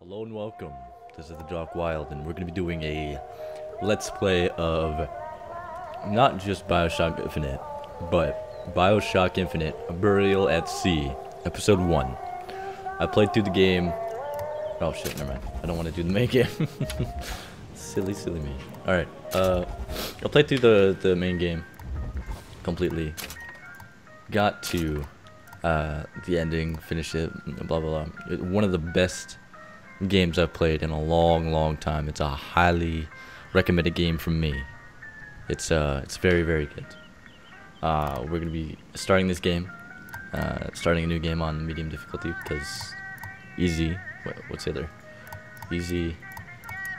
Hello and welcome. This is the Docwild, and we're going to be doing a let's play of not just Bioshock Infinite, but Bioshock Infinite Burial at Sea, Episode 1. I played through the game. Oh shit, never mind. I don't want to do the main game. silly, silly me. Alright, uh, I played through the, the main game completely. Got to uh, the ending, finished it, blah blah blah. One of the best games I've played in a long, long time. It's a highly recommended game from me. It's uh, it's very, very good. Uh, we're gonna be starting this game, uh, starting a new game on medium difficulty because easy. What, what's the other? Easy,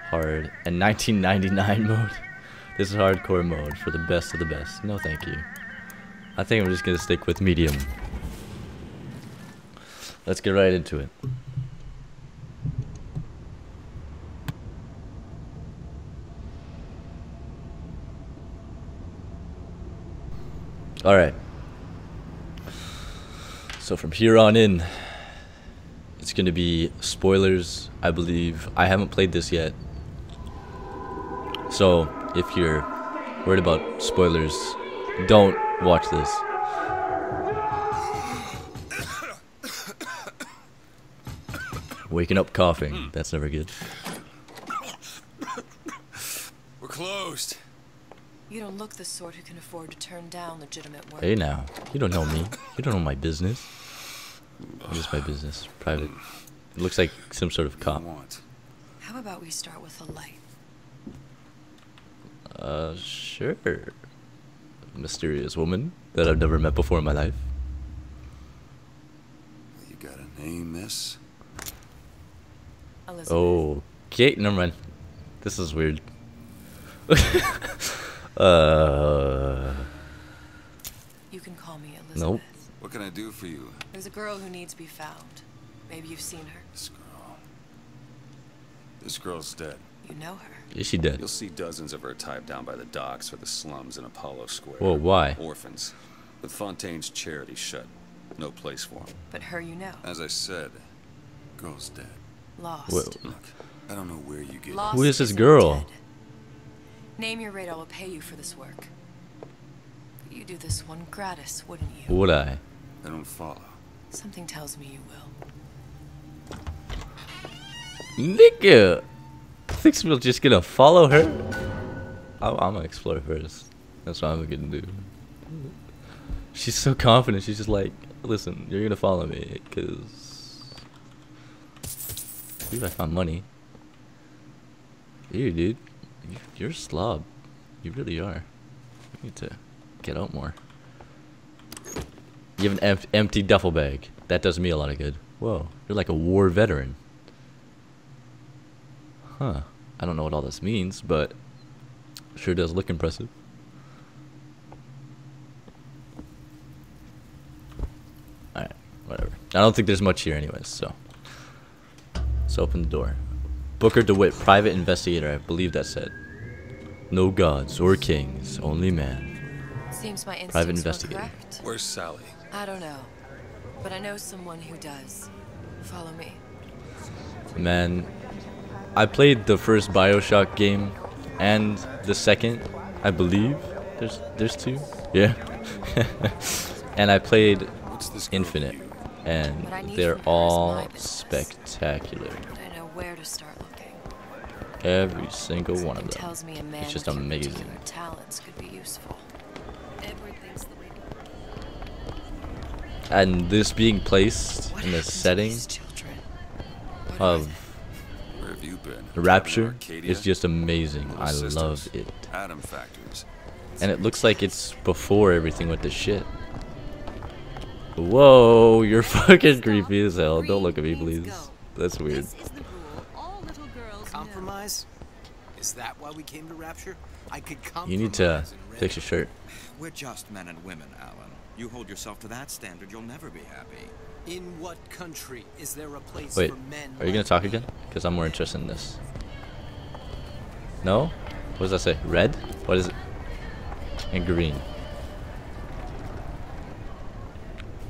hard, and 1999 mode. This is hardcore mode for the best of the best. No, thank you. I think I'm just gonna stick with medium. Let's get right into it. All right. So from here on in, it's going to be spoilers, I believe. I haven't played this yet. So if you're worried about spoilers, don't watch this. Waking up coughing. Hmm. That's never good. We're closed. You don't look the sort who can afford to turn down legitimate work. Hey now, you don't know me. You don't know my business. What is my business? Private. It looks like some sort of cop. How about we start with a light? Uh, sure. Mysterious woman that I've never met before in my life. You got a name, miss? Elizabeth. Oh, okay, never mind. This is weird. uh, You can call me Elizabeth. Nope. What can I do for you? There's a girl who needs to be found. Maybe you've seen her. This girl. This girl's dead. You know her. is she dead? You'll see dozens of her tied down by the docks or the slums in Apollo Square. Whoa, why? Orphans. With Fontaine's charity shut. No place for them. But her you know. As I said, girl's dead. Lost. Whoa. Look, I don't know where you get Lost Who is this girl? dead. Name your rate, I will pay you for this work. You do this one gratis, wouldn't you? Would I? I don't follow. Something tells me you will. Nigga! Thinks we're just gonna follow her? I'm, I'm gonna explore first. That's what I'm gonna do. She's so confident. She's just like, listen, you're gonna follow me, cause. Dude, I found money. Ew, dude. You- You're a slob. You really are. You need to get out more. You have an em- empty duffel bag. That does me a lot of good. Whoa, you're like a war veteran. Huh. I don't know what all this means, but sure does look impressive. Alright, whatever. I don't think there's much here anyways, so. Let's open the door. Booker DeWitt, private investigator, I believe that said. No gods or kings, only man. Seems my instincts Private were investigator. correct. Where's Sally? I don't know. But I know someone who does. Follow me. Man, I played the first Bioshock game and the second, I believe. There's there's two. Yeah. and I played What's this girl Infinite, and What I need they're from her is all my business. spectacular. Every single one of them. tells me a man just amazing. talents could be useful. Edward thinks the way And this being placed What in the setting these children? What of Where have you been? Rapture is just amazing. I sisters. love it. Atom factories. And it looks like it's before everything with the shit. Whoa, you're fucking creepy as hell. Don't look at me, please. That's weird. This is the rule. All little girls know. Compromise? Is that why we came to Rapture? I could compromise. You need to fix your shirt. We're just men and women, Alan. You hold yourself to that standard, you'll never be happy. In what country is there a place Wait, for men? are you gonna talk me? again? Because I'm more interested in this. No? What does that say? Red? What is it? And green.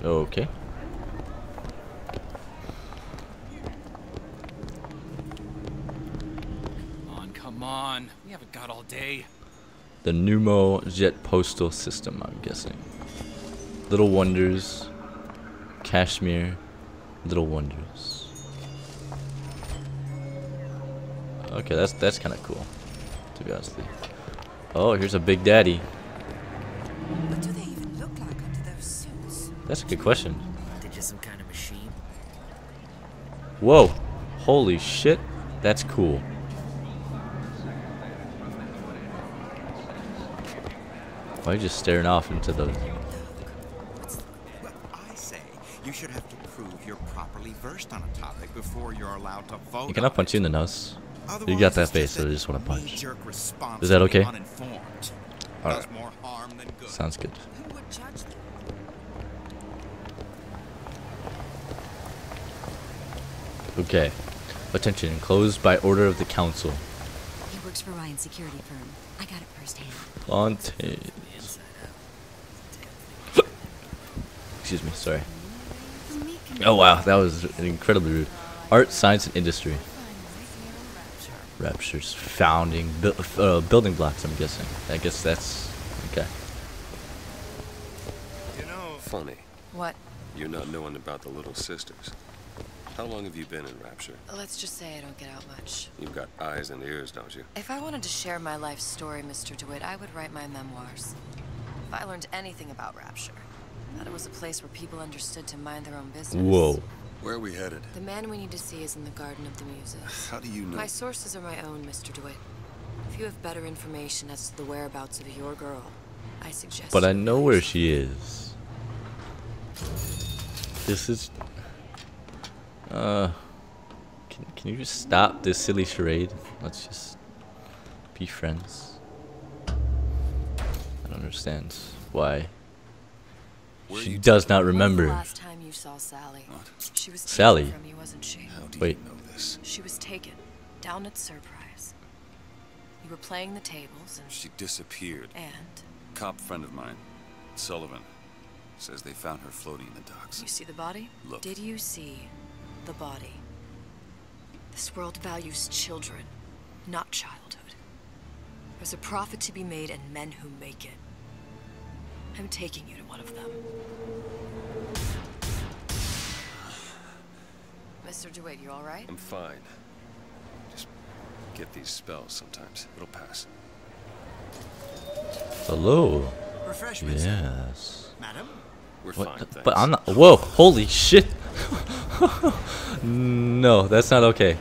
Okay. Come on, we haven't got all day. The Numo Jet Postal System, I'm guessing. Little Wonders. Kashmir. Little Wonders. Okay, that's that's kind of cool, to be honest with you. Oh, here's a Big Daddy. What do they even look like under those suits? That's a good question. They're just some kind of machine. Whoa. Holy shit. That's cool. Why are you just staring off into the... Well, I say you should have to prove you're properly versed on a topic before you're allowed to vote. You cannot punch you in the nose. You got that face, so I just want to punch. knee-jerk Is that okay? Alright. Does more harm than good. Sounds good. Who would judge them? Okay. Attention. Closed by order of the council. He works for Ryan Security Firm. I got it firsthand. Fontaine. Inside out. Excuse me, sorry. Oh wow, that was incredibly rude. Art, science, and industry. Rapture's founding bu uh, building blocks, I'm guessing. I guess that's... Okay. You know, funny. What? You're not knowing about the Little Sisters. How long have you been in Rapture? Let's just say I don't get out much. You've got eyes and ears, don't you? If I wanted to share my life story, Mr. DeWitt, I would write my memoirs. If I learned anything about Rapture, that it was a place where people understood to mind their own business. Whoa. Where are we headed? The man we need to see is in the Garden of the Muses. How do you know? My sources are my own, Mr. DeWitt. If you have better information as to the whereabouts of your girl, I suggest. But I know where she is. This is... Uh... Can, can you just stop this silly charade? Let's just be friends. I don't understand why. Where She does not remember. The last time you saw Sally. What? She was taken Sally? from you, wasn't she? How do Wait. you know this? She was taken down at Surprise. You were playing the tables and She disappeared. and Cop friend of mine, Sullivan, says they found her floating in the docks. you see the body? Look. Did you see the body? This world values children, not childhood. There's a profit to be made and men who make it. I'm taking you to one of them. Mr. DeWitt, you alright? I'm fine. Just get these spells sometimes. It'll pass. Hello. Refreshments, Yes. madam. We're What? fine, the- thanks. but I'm not. Whoa! Holy shit! no, that's not okay.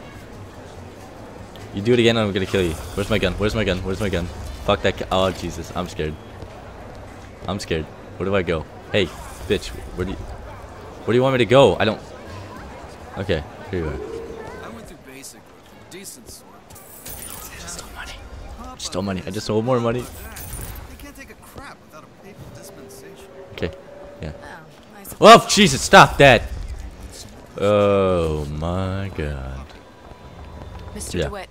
You do it again, I'm gonna kill you. Where's my gun? Where's my gun? Where's my gun? Fuck that. Oh Jesus! I'm scared. I'm scared. Where do I go? Hey, bitch! Where do you? Where do you want me to go? I don't. Okay, here you are. I went through basic with a decent sort. Just stole money. Just stole money. I just stole more money. They can't take a crap without a papal dispensation. Okay. Yeah. Oh, I. Oh Jesus! Stop that! Oh my God. Mr. Yeah. DeWitt.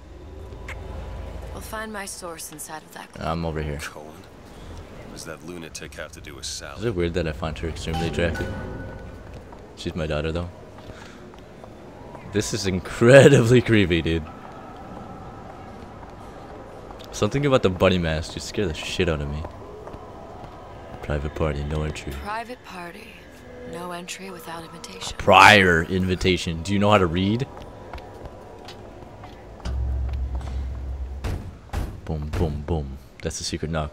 We'll find my source inside of that closet. I'm over here. Cohen? What does that lunatic have to do with Sally? Is it weird that I find her extremely attractive? She's my daughter, though. This is incredibly creepy, dude. Something about the bunny mask just scared the shit out of me. Private party, no entry. Private party. No entry without invitation. Prior invitation. Do you know how to read? Boom, boom, boom. That's the secret knock.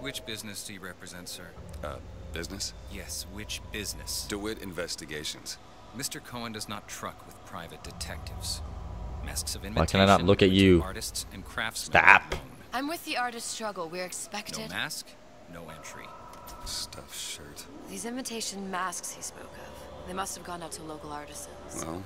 Which business do you represent, sir? Uh, business? Yes, which business? DeWitt Investigations. Mr. Cohen does not truck with private detectives. Masks of Why can I not look at you? Artists and craftsmen. Stop. I'm with the artist struggle. We're expected. No expected. mask, no entry. Stuffed shirt. These invitation masks he spoke of. They must have gone out to local artisans. Well,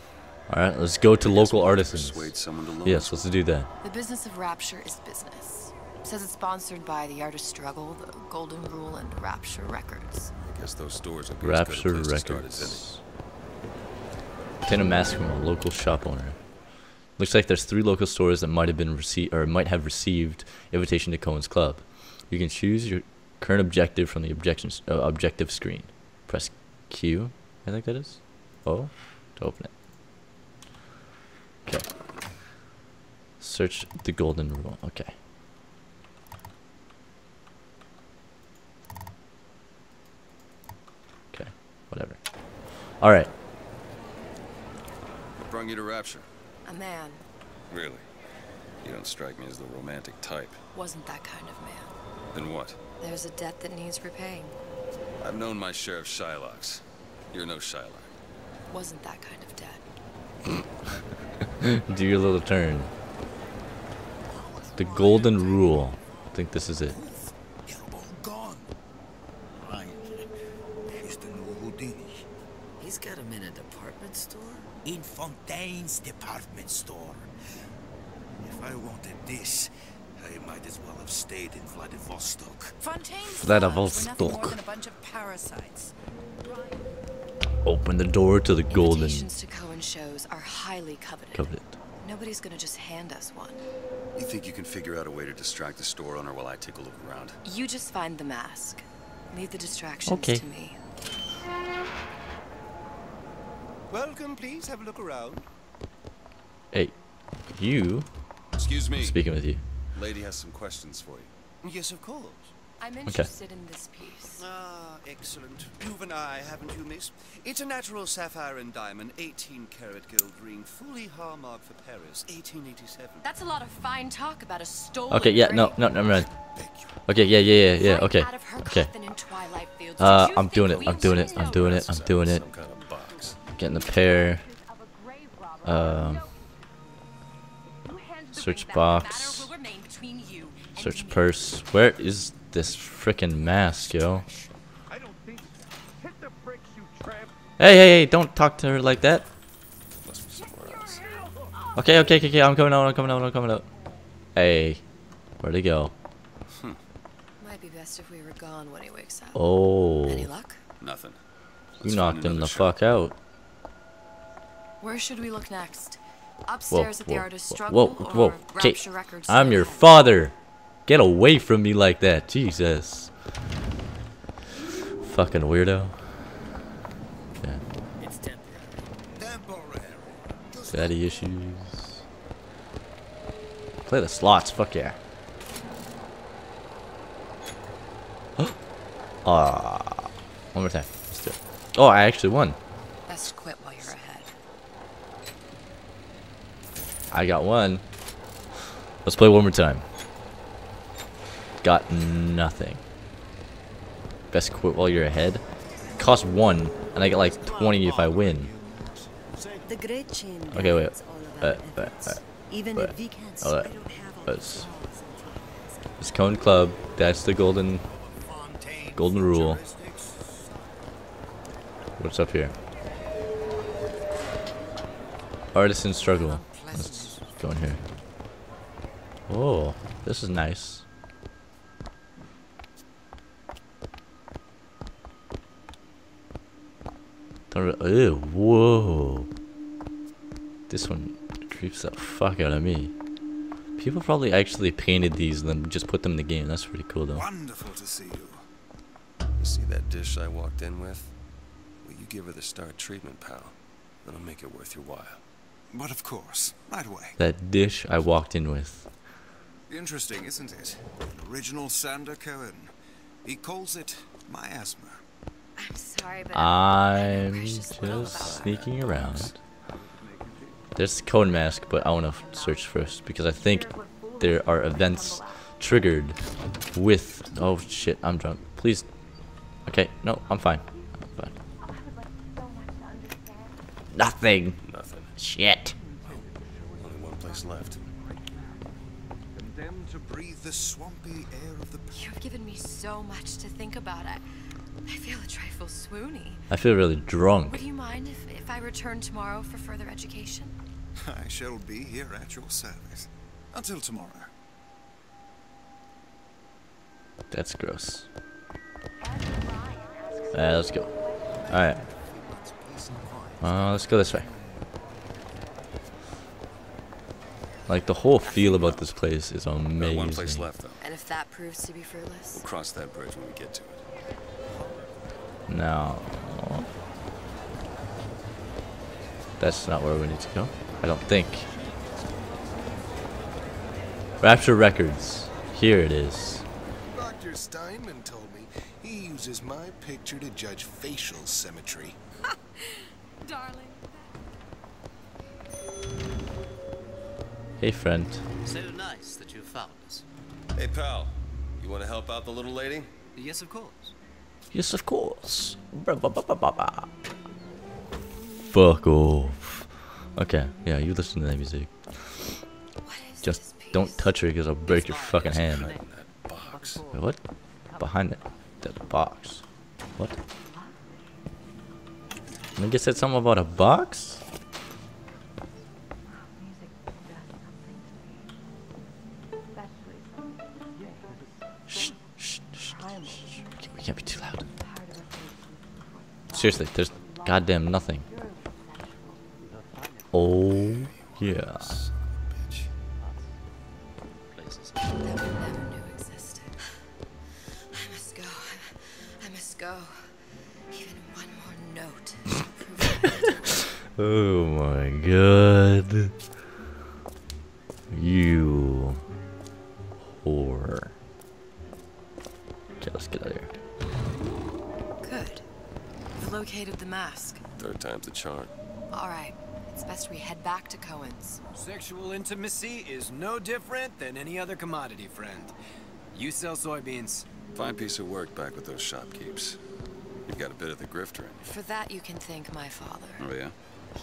Alright, let's go to local we'll have to artisans. Persuade someone to loan Yes, let's do that. The business of Rapture is business. Says it's sponsored by the Artist Struggle, the Golden Rule, and Rapture Records. I guess those stores will be good Rapture place to start Records. Obtain a mask from a local shop owner. Looks like there's three local stores that might have been received or might have received invitation to Cohen's Club. You can choose your current objective from the objections uh, objective screen. Press Q, I think that is. O, to open it. Okay. Search the golden rule. Okay. Okay. Whatever. All right. What brought you to Rapture? A man Really? You don't strike me as the romantic type. wasn't that kind of man. Then what? There's a debt that needs repaying. I've known my share of Shylocks. You're no Shylock. Wasn't that kind of debt. Do your little turn. The golden rule. I think this is it. They're all gone. Right. He's the new Houdini. He's got him in a department store? In Fontaine's department store. If I wanted this, I might as well have stayed in Vladivostok. Fontaine's Vladivostok. thugs were nothing more than a bunch of parasites. Open the door to the golden Invitations to Cohen shows are highly coveted. covenant. Nobody's gonna just hand us one. You think you can figure out a way to distract the store owner while I take a look around? You just find the mask. Leave the distractions Okay. to me. Welcome, please. Have a look around. Hey, you. Excuse me. Speaking with you. Lady has some questions for you. Yes, of course. I'm interested in this piece. Ah, excellent. You've an eye, haven't you, miss? It's a natural sapphire and diamond, 18 karat gold ring, fully hallmarked for Paris, 1887. That's a lot of fine talk about a stolen Okay, yeah, no, no, no, never mind. Okay, yeah, yeah, yeah, yeah, okay. out of her Okay. coffin in Twilight Fields. Uh, I'm doing it, I'm doing it, I'm doing it, I'm doing it. Some kind of box. Getting the pair. Um, search box. Search purse. Where is this frickin' mask, yo? Hey, hey, hey, don't talk to her like that. Must be somewhere else. Okay, okay, okay, okay, I'm coming out, I'm coming out, I'm coming out. Hey, where'd he go? Hmm. Might be best if we were gone when he wakes up. Oh, Any luck? Nothing. you Let's find knocked him the shop. fuck out. Where should we look next? Whoa, Upstairs at the whoa, Artist whoa, Struggle whoa, or whoa, okay. Rapture Records? I'm your ahead? father. Get away from me like that, Jesus. Fucking weirdo. Yeah. It's temporary. Temporary. Daddy issues. Play the slots, fuck yeah. Ah, one more time. Let's do it. Oh, I actually won. Best quit while you're ahead. I got one. Let's play one more time. Got nothing. Best quit while you're ahead. Cost one, and I get like 20 if I win. The great chain Okay, wait. guides all of our Uh, uh, uh, Even uh, if we can't, uh, I don't have all let's- tools. It's Cone Club. That's the golden golden rule. What's up here? Artisan struggle. Let's go in here. Oh, this is nice. Don't Ew, oh, whoa. This one creeps the fuck out of me. People probably actually painted these and then just put them in the game. That's pretty cool though. Wonderful to see you. You see that dish I walked in with? Will you give her the star treatment, pal? That'll make it worth your while. But of course, right away. That dish I walked in with. Interesting, isn't it? An original Sander Cohen. He calls it miasma. I'm sorry, but I'm just about that. sneaking around. There's code mask, but I want to search first because I think there are events triggered with. Oh shit, I'm drunk. Please. Okay, no, I'm fine. I'm fine. Nothing. Nothing. Shit. Only one place left. Condemned to breathe the swampy air of the You've given me so much to think about. I, I feel a trifle swoony. I feel really drunk. Would you mind if, if I return tomorrow for further education? I shall be here at your service. Until tomorrow. That's gross. Uh, let's go. Alright. Uh, let's go this way. Like, the whole feel about this place is Got amazing. one place left, though. And if that proves to be fruitless? We'll cross that bridge when we get to it. No. That's not where we need to go. I don't think. Rapture Records. Here it is. Dr. Steinman told me he uses my picture to judge facial symmetry. Darling. Hey, friend. So nice that you found us. Hey, pal. You want to help out the little lady? Yes, of course. Yes, of course. Ba, ba, ba, ba, ba, ba. Fuck off. Okay, yeah, you listen to that music. Just don't touch her because I'll break your fucking hand. Box. Wait, what? Behind it. That box. What? I think it said something about a box? Shh, shh, shh, shh. We can't be too loud. Seriously, there's goddamn nothing. Oh, yeah. oh my never Third time's the charm. All right. It's best we head back to Cohen's. Sexual intimacy is no different than any other commodity, friend. You sell soybeans. Fine piece of work back with those shopkeeps. You've got a bit of the grifter in you. For that, you can thank my father. Oh, yeah?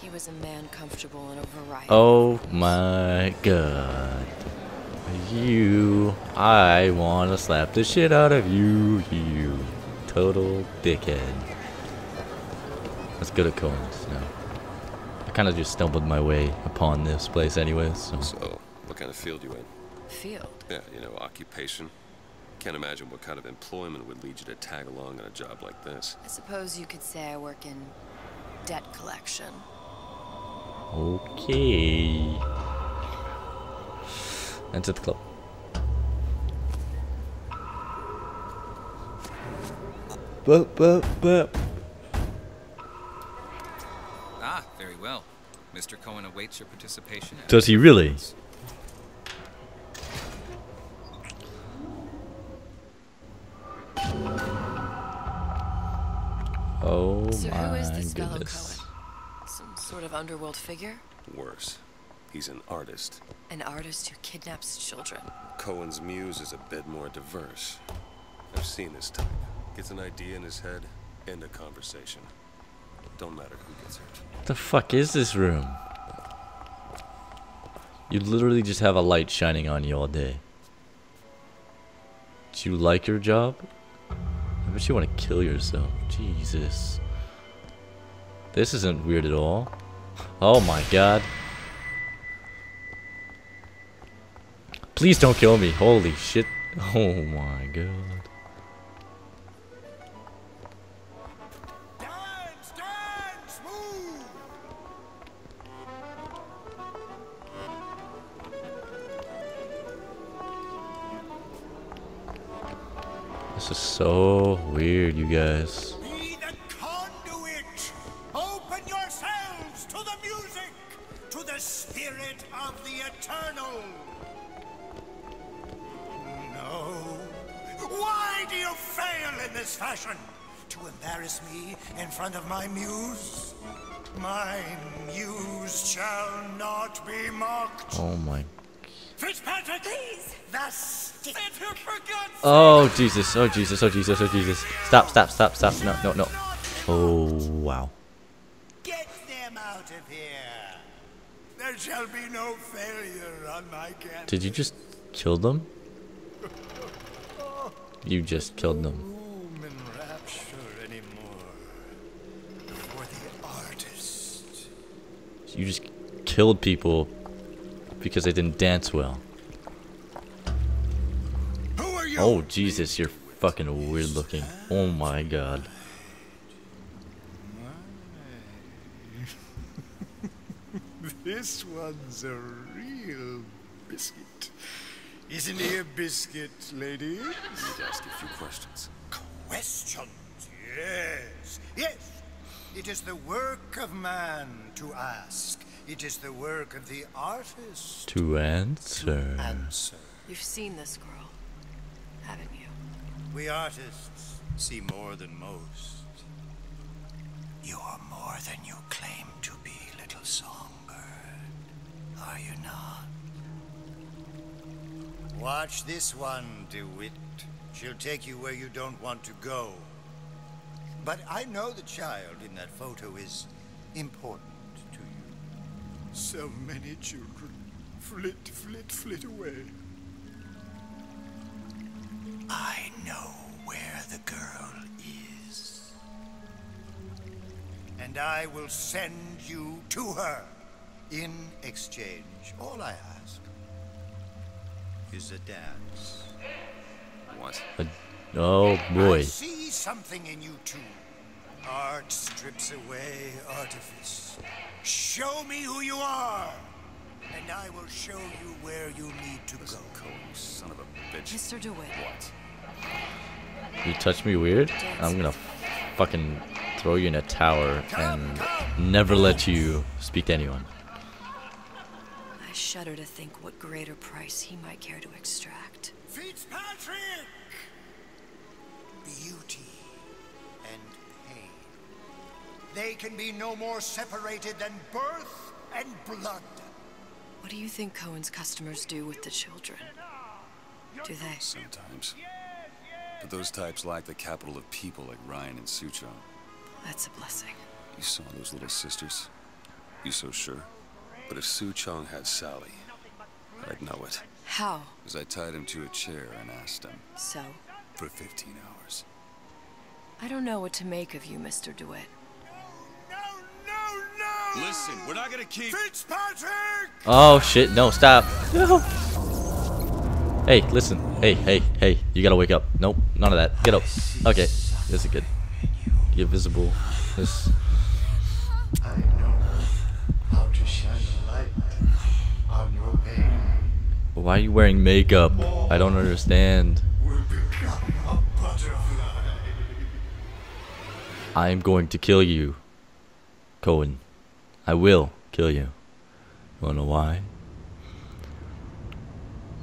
He was a man comfortable in a variety. Oh my god. You. I wanna slap the shit out of you, you total dickhead. Let's go coins Cohen's now. I kinda just stumbled my way upon this place anyways, so. So, what kind of field you in? Field? Yeah, you know, occupation. Can't imagine what kind of employment would lead you to tag along on a job like this. I suppose you could say I work in debt collection. Okay. Enter the club. Bup, bup, bup. Very well. Mr. Cohen awaits your participation. Does he really? Oh so my who is this fellow goodness. Cohen? Some sort of underworld figure? Worse. He's an artist. An artist who kidnaps children. Cohen's muse is a bit more diverse. I've seen this type. Gets an idea in his head, end a conversation. Don't matter who gets hurt. What the fuck is this room? You literally just have a light shining on you all day. Do you like your job? I bet you want to kill yourself. Jesus. This isn't weird at all. Oh my god. Please don't kill me. Holy shit. Oh my god. This is so weird, you guys. Oh Jesus! Oh Jesus! Oh Jesus! Oh Jesus! Stop! Stop! Stop! Stop! No! No! No! Oh wow! Get them out of here! There shall be no failure on my canvas. Did you just kill them? You just killed them. room in rapture anymore. For the artist. You just killed people because they didn't dance well. Who are you? Oh Jesus! You're fucking weird looking. Oh my God. This one's a real biscuit. Isn't he a biscuit, lady? I need to ask a few questions. Questions? Yes. Yes. It is the work of man to ask. It is the work of the artist To answer. answer. You've seen this girl, haven't you? We artists see more than most. You are more than you claim to be, little songbird. Are you not? Watch this one, DeWitt. She'll take you where you don't want to go. But I know the child in that photo is important to you. So many children flit, flit, flit away. I know where the girl is. And I will send you to her. In exchange, all I ask is a dance. What? Oh boy. I see something in you too. Art strips away artifice. Show me who you are, and I will show you where you need to Listen, go. Cohen, you son of a bitch. Mr. DeWitt. What? You touch me weird, I'm gonna fucking throw you in a tower and never let you speak to anyone. I shudder to think what greater price he might care to extract. Fitzpatrick! Beauty and pain. They can be no more separated than birth and blood. What do you think Cohen's customers do with the children? Do they? Sometimes. But those types lack the capital of people like Ryan and Suchong. That's a blessing. You saw those little sisters? You so sure? But if Suchong had Sally, I'd know it. How? As I tied him to a chair and asked him So? for 15 hours. I don't know what to make of you, Mr. DeWitt. No, no, no, no! Listen, we're not gonna keep. Fitzpatrick! Oh shit, no, stop. No. Hey, listen. Hey, hey, hey, you gotta wake up. Nope, none of that. Get up. Okay, this is good. Get visible. This. I know how to shine a light on your pain. Why are you wearing makeup? I don't understand. Will become a butterfly. I'm going to kill you, Cohen. I will kill you. You wanna know why?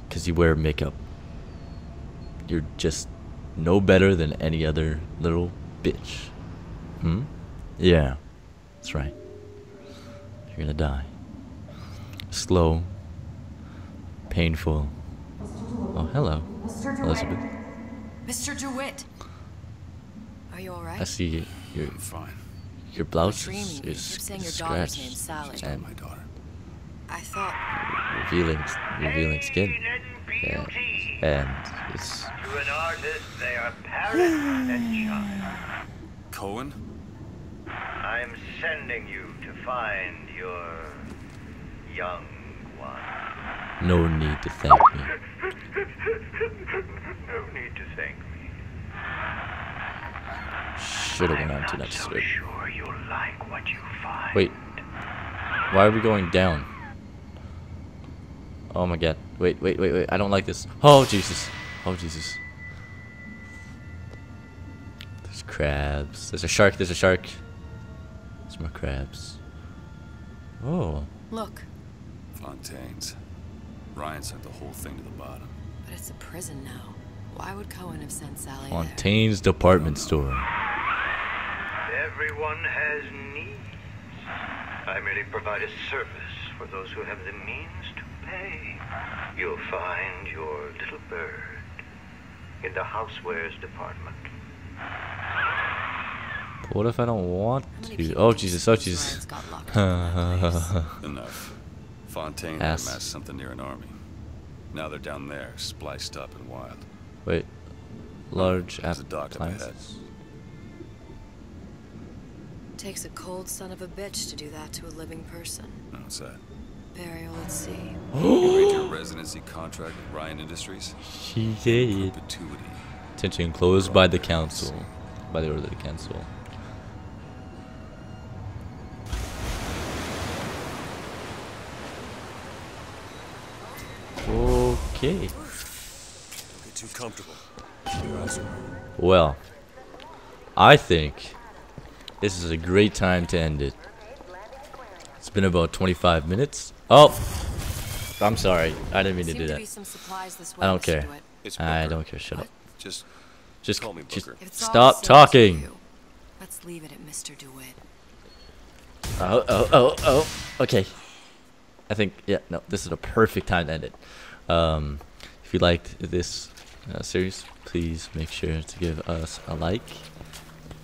Because you wear makeup. You're just no better than any other little bitch. Hmm? Yeah, that's right. You're gonna die. Slow. Painful. Oh, hello, Elizabeth. Mr. DeWitt! Are you alright? I alright? see your fine. your blouse dreaming is, you. is Keep saying your daughter's scratched and My daughter. I thought. revealing revealing skin. And, and it's To an artist, they are parent and child. Cohen? I am sending you to find your young one. no need to thank me. no need to thank me. Should have went on to next So strip. sure you'll like what you find. Wait, why are we going down? Oh my god! Wait, wait, wait, wait! I don't like this. Oh Jesus! Oh Jesus! There's crabs. There's a shark. There's a shark. There's more crabs. Oh. Look, Fontaine's. Ryan sent the whole thing to the bottom. but it's a prison now. Why would Cohen have sent Sally there? Fontaine's department store. Everyone has needs. I merely provide a service for those who have the means to pay. You'll find your little bird in the housewares department. What if I don't want to? Oh Jesus! Oh Jesus! Enough. Fontaine Ass. amassed something near an army. Now they're down there, spliced up and wild. Wait. Large There's a dock up ahead. Takes a cold son of a bitch to do that to a living person. What's that? Burial at sea. you read your residency contract with Ryan Industries? She did. Perpetuity. Attention closed by the council. By the order of the council. Okay. Don't get too comfortable. Your eyes are- Well, I think this is a great time to end it. It's been about 25 minutes. Oh, I'm sorry. I didn't mean to do that. be some supplies this I don't care. I don't care. Shut up. Just, Just, call me just Booker. If stop the same to talking. Let's leave it at Mr. DeWitt. Oh, oh, oh, oh. Okay. I think, yeah, no, this is a perfect time to end it. Um, if you liked this uh, series, please make sure to give us a like,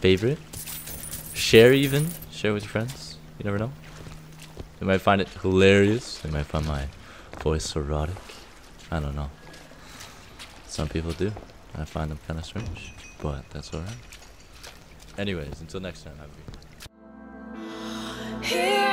favorite, share even, share with your friends. You never know. They might find it hilarious. They might find my voice erotic. I don't know. Some people do. I find them kind of strange, but that's alright. Anyways, until next time, have a good